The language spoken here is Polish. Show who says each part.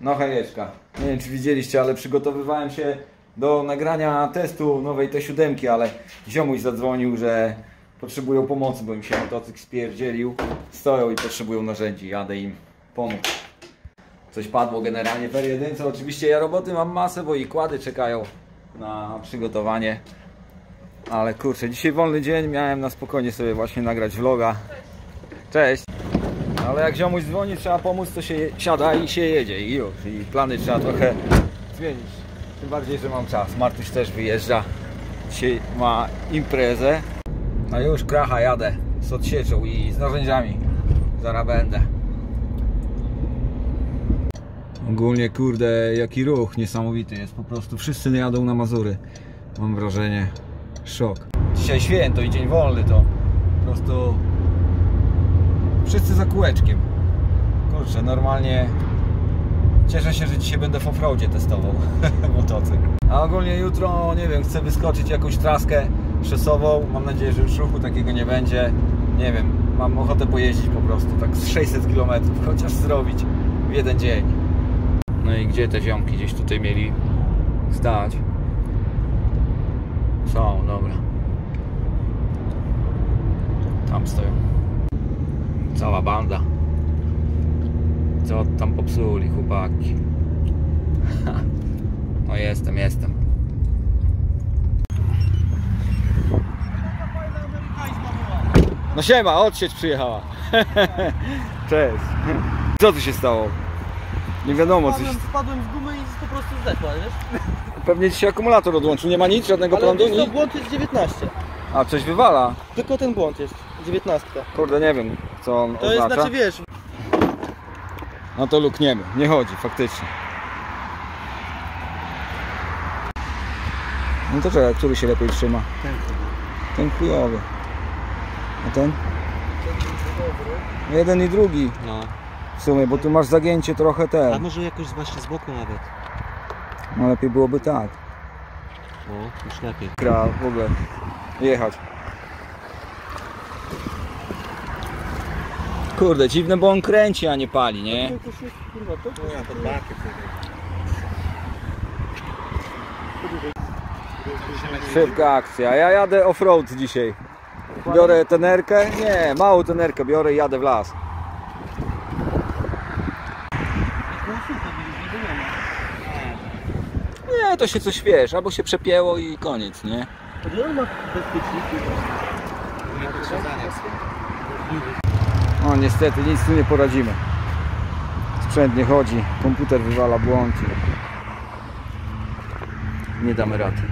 Speaker 1: No hejeczka. Nie wiem czy widzieliście, ale przygotowywałem się do nagrania testu nowej T7, ale ziomuś zadzwonił, że potrzebują pomocy, bo im się motocykl spierdzielił. Stoją i potrzebują narzędzi, jadę im pomóc. Coś padło generalnie w R1. Oczywiście ja roboty mam masę, bo i kłady czekają na przygotowanie. Ale kurczę, dzisiaj wolny dzień, miałem na spokojnie sobie właśnie nagrać vloga. Cześć! Ale jak ziomuś dzwoni, trzeba pomóc, to się siada i się jedzie i już. I plany trzeba trochę zmienić. Tym bardziej, że mam czas. Martuś też wyjeżdża. Dzisiaj ma imprezę. No już kracha jadę z odsieczą i z narzędziami. Zaraz będę. Ogólnie kurde, jaki ruch niesamowity jest. Po prostu wszyscy jadą na Mazury. Mam wrażenie. Szok. Dzisiaj święto i dzień wolny to po prostu wszyscy za kółeczkiem. Kurczę, normalnie cieszę się, że dzisiaj będę w offroadzie testował motocykl. A ogólnie jutro, nie wiem, chcę wyskoczyć jakąś traskę szosową. Mam nadzieję, że już ruchu takiego nie będzie. Nie wiem, mam ochotę pojeździć po prostu, tak z 600 km chociaż zrobić w jeden dzień. No i gdzie te ziomki gdzieś tutaj mieli stać? Są, dobra. Tam stoją. Cała banda. Co tam popsuli chłopaki? No jestem, jestem. No siema, odsieć przyjechała. Cześć. Co tu się stało? Nie wiadomo coś.
Speaker 2: Wpadłem, wpadłem z gumy i po prostu zdechła, wiesz?
Speaker 1: Pewnie ci się akumulator odłączył. Nie ma nic, żadnego
Speaker 2: Ale
Speaker 1: prądu? Nic?
Speaker 2: błąd jest 19.
Speaker 1: A coś wywala.
Speaker 2: Tylko ten błąd jest 19.
Speaker 1: Kurde, nie wiem co on
Speaker 2: To jest
Speaker 1: oznacza.
Speaker 2: znaczy wiesz,
Speaker 1: No to lukniemy. Nie chodzi, faktycznie. No to czekaj, który się lepiej trzyma?
Speaker 2: Ten.
Speaker 1: Ten chujowy. A ten? No Jeden i drugi
Speaker 3: No,
Speaker 1: w sumie, bo tu masz zagięcie trochę
Speaker 3: a
Speaker 1: te.
Speaker 3: może jakoś właśnie z boku nawet.
Speaker 1: No lepiej byłoby tak.
Speaker 3: O, już lepiej.
Speaker 1: Gra w ogóle jechać. Kurde, dziwne, bo on kręci, a nie pali, nie?
Speaker 2: to się kurwa to
Speaker 3: Ja to bakę
Speaker 1: Szybka akcja. Ja jadę off-road dzisiaj. Biorę tenerkę. Nie, małą tenerkę biorę i jadę w las. Nie, to się coś wiesz, albo się przepięło i koniec, nie?
Speaker 2: On ma bezpieczniki.
Speaker 1: No niestety nic tu nie poradzimy. Sprzęt nie chodzi, komputer wywala błąd. Nie damy rady.